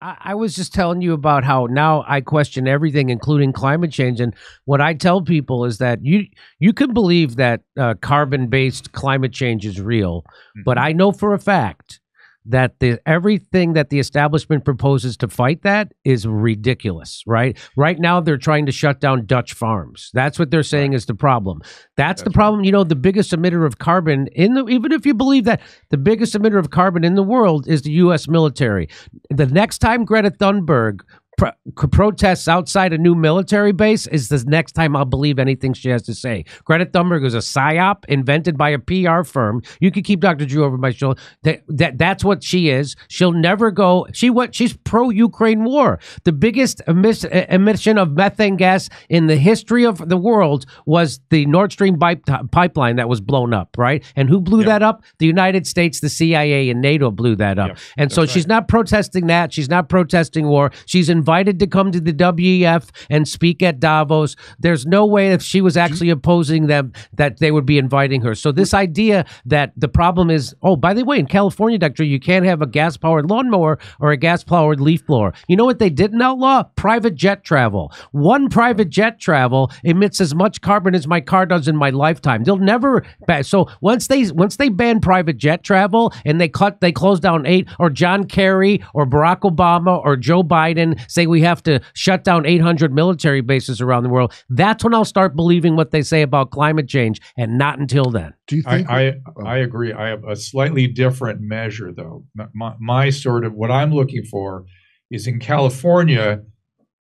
I, I was just telling you about how now I question everything, including climate change. And what I tell people is that you you can believe that uh, carbon based climate change is real, but Mhm. I know for a fact that the everything that the establishment proposes to fight that is ridiculous right? Right now they're trying to shut down dutch farms. That's what they're saying is the problem. That's, the That's right. problem. You know the biggest emitter of carbon in the even if you believe that the biggest emitter of carbon in the world is the US military. The next time Greta Thunberg pro- protests outside a new military base is the next time I'll believe anything she has to say. Greta Thunberg is a psyop invented by a PR firm. You can keep Dr. Drew over my shoulder. That, that that's what she is. She'll never go. She what? She's pro Ukraine war. The biggest emis- emission of methane gas in the history of the world was the Nord Stream pipe- pipeline that was blown up. Right? And who blew Yeah. that up? The United States, the CIA, and NATO blew that up. Yep, and so that's she's right. not protesting that. She's not protesting war. She's invited to come to the WEF and speak at Davos. There's no way if she was actually opposing them that they would be inviting her. So this idea that the problem is, oh, by the way, in California, Doctor, you can't have a gas powered lawnmower or a gas powered leaf blower. You know what they didn't outlaw? Private jet travel. One private jet travel emits as much carbon as my car does in my lifetime. They'll never. Ba- so once they once they ban private jet travel and they cut they close down eight or John Kerry or Barack Obama or Joe Biden say we have to shut down 800 military bases around the world. That's when I'll start believing what they say about climate change, and not until then. Do you I, think? I I agree. I have a slightly different measure, though. My, my sort of what I'm looking for is in California.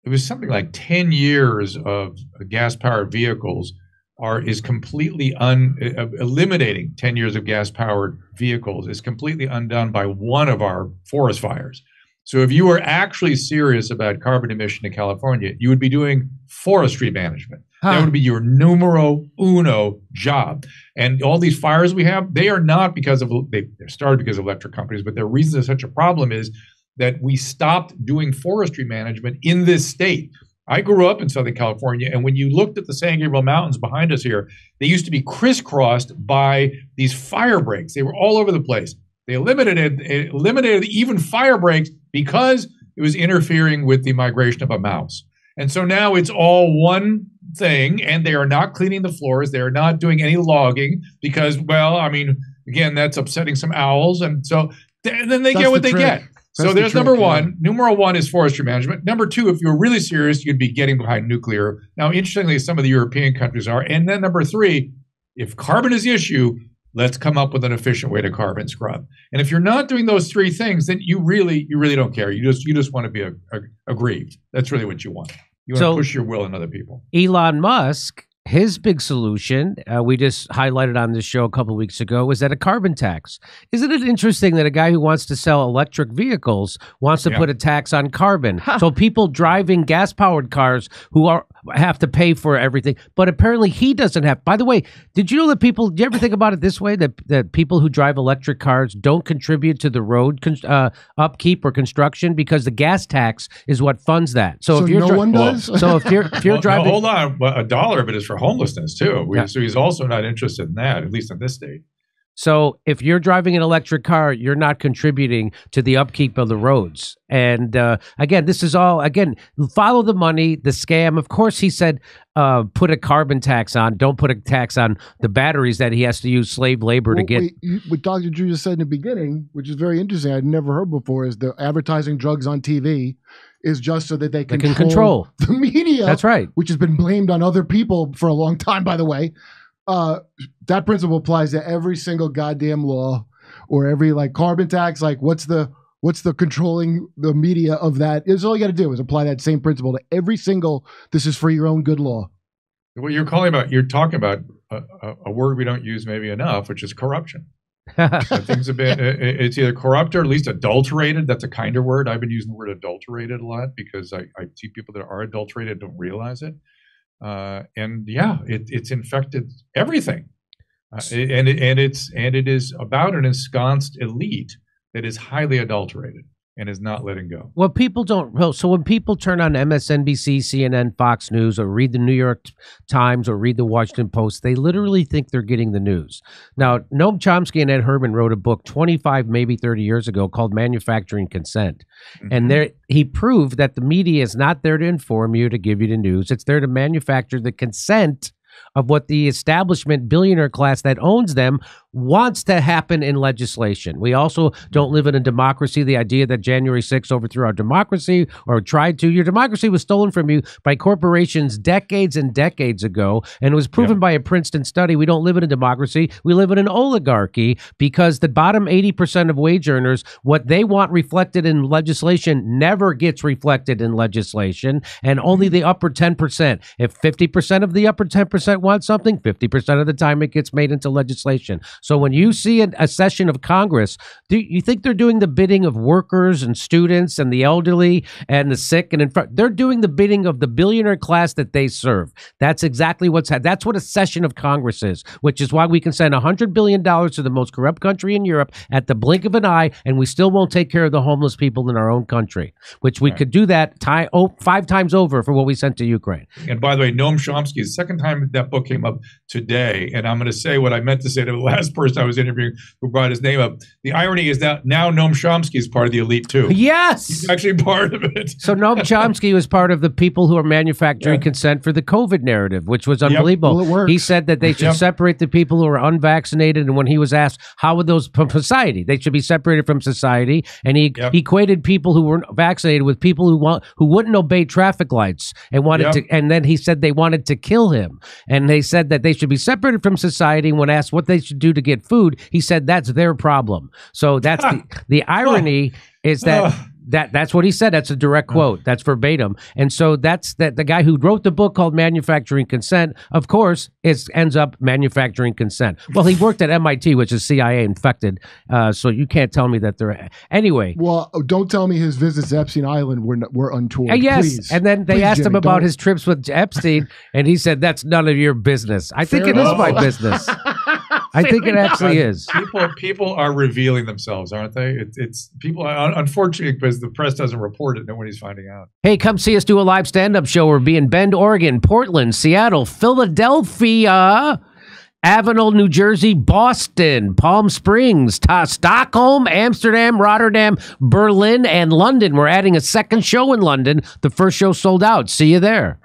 It was something like ten years of gas powered vehicles are is completely un uh, eliminating ten years of gas powered vehicles is completely undone by one of our forest fires. So if you were actually serious about carbon emission in California, you would be doing forestry management. That would be your numero uno job. And all these fires we have, they are not because of they, they're started because of electric companies, but the reason there's such a problem is that we stopped doing forestry management in this state. I grew up in Southern California, and when you looked at the San Gabriel Mountains behind us here, they used to be crisscrossed by these fire breaks. They were all over the place. They eliminated eh, eliminated even fire breaks because it was interfering with the migration of a mouse. And so now it's all one thing, and they are not cleaning the floors. They are not doing any logging because, well, I mean, again, that's upsetting some owls, and so th- then they That's get what the they trick. get. So That's the there's number trick, yeah. one. Numero one is forestry management. Number two, if you're really serious, you'd be getting behind nuclear. Now, interestingly, some of the European countries are. And then number three, if carbon is the issue, let's come up with an efficient way to carbon scrub. And if you're not doing those three things, then you really, you really don't care. You just, you just want to be a, a, aggrieved. That's really what you want. You want So- to push your will on other people. Elon Musk, his big solution, uh, we just highlighted on this show a couple weeks ago, was that a carbon tax. Isn't it interesting that a guy who wants to sell electric vehicles wants to Yeah. put a tax on carbon? So people driving gas powered cars who are have to pay for everything, but apparently he doesn't have. By the way, did you know that people? Do you ever think about it this way that that people who drive electric cars don't contribute to the road con- uh, upkeep or construction because the gas tax is what funds that. So, So, if you're no dri- one Well, does. so if you're if you're Well, no, driving, hold on. A dollar of it is for homelessness too. We, Yeah. So he's also not interested in that, at least in this state. So if you're driving an electric car, you're not contributing to the upkeep of the roads. And uh, again, this is all again follow the money, the scam. Of course, he said uh, put a carbon tax on. Don't put a tax on the batteries that he has to use slave labor to get. wait, what Dr. Drew just said in the beginning, which is very interesting, I'd never heard before, is the advertising drugs on TV is just so that they They control, can control. the media. That's right. Which has been blamed on other people for a long time, by the way. Uh, that principle applies to every single goddamn law or every like carbon tax. Like, what's the what's the controlling the media of that? Is all you got to do is apply that same principle to every single. This is for your own good law. What you're calling about, you're talking about a, a, a word we don't use maybe enough, which is corruption. Things have been, it's either corrupt or at least adulterated. That's a kinder word. I've been using the word adulterated a lot because I, I see people that are adulterated don't realize it. Uh, and yeah, it, it's infected everything. Uh, and, it, and, it's, and it is about an ensconced elite that is highly adulterated. And is not letting go. Well, people don't. Well, so when people turn on MSNBC, CNN, Fox News, or read the New York Times or read the Washington Post, they literally think they're getting the news. Now, Noam Chomsky and Ed Herman wrote a book 25, maybe 30 years ago called Manufacturing Consent. Mhm. And there he proved that the media is not there to inform you, to give you the news. It's there to manufacture the consent of what the establishment billionaire class that owns them wants to happen in legislation. We also don't live in a democracy. The idea that January 6th overthrew our democracy or tried to, your democracy was stolen from you by corporations decades and decades ago. And it was proven Yeah. by a Princeton study. We don't live in a democracy. We live in an oligarchy because the bottom 80% of wage earners, what they want reflected in legislation never gets reflected in legislation. And only the upper 10%. If 50% of the upper 10% want something, 50% of the time it gets made into legislation. So when you see a, a session of Congress, do you think they're doing the bidding of workers and students and the elderly and the sick and in front? They're doing the bidding of the billionaire class that they serve. That's exactly what's ha- that's what a session of Congress is, which is why we can send hundred billion dollars to the most corrupt country in Europe at the blink of an eye, and we still won't take care of the homeless people in our own country. Which we Right. could do that ti- oh, five times over for what we sent to Ukraine. And by the way, Noam Chomsky, the second time that book came up today, and I'm going to say what I meant to say to the last person I was interviewing who brought his name up. The irony is that now Noam Chomsky is part of the elite too. Yes. He's actually part of it. So Noam Chomsky was part of the people who are manufacturing Yeah. consent for the COVID narrative, which was Yep. unbelievable. Well, it. He said that they should Yep. separate the people who are unvaccinated, and when he was asked how would those from society, they should be separated from society, and he Yep. equated people who weren't vaccinated with people who want who wouldn't obey traffic lights and wanted Yep. to, and then he said they wanted to kill him, and they said that they should be separated from society. When asked what they should do to get food, he said that's their problem. So that's the the irony is that that that's what he said. That's a direct quote. That's verbatim. And so that's that the guy who wrote the book called Manufacturing Consent, of course, is ends up manufacturing consent. Well, he worked at MIT, which is CIA infected. Uh, so you can't tell me that they're anyway. Well, don't tell me his visits to Epstein Island were n- were untoward. Uh, yes, Please. and then they Please, asked him about don't- his trips with Epstein, and he said that's none of your business. I think Fair it is enough. my business. I think it actually is. people people are revealing themselves, aren't they? It's, it's people. Uh, unfortunately, because the press doesn't report it, nobody's finding out. Hey, come see us do a live stand up show. We'll be in Bend, Oregon, Portland, Seattle, Philadelphia, Avenel, New Jersey, Boston, Palm Springs, Ta- Stockholm, Amsterdam, Rotterdam, Berlin, and London. We're adding a second show in London. The first show sold out. See you there.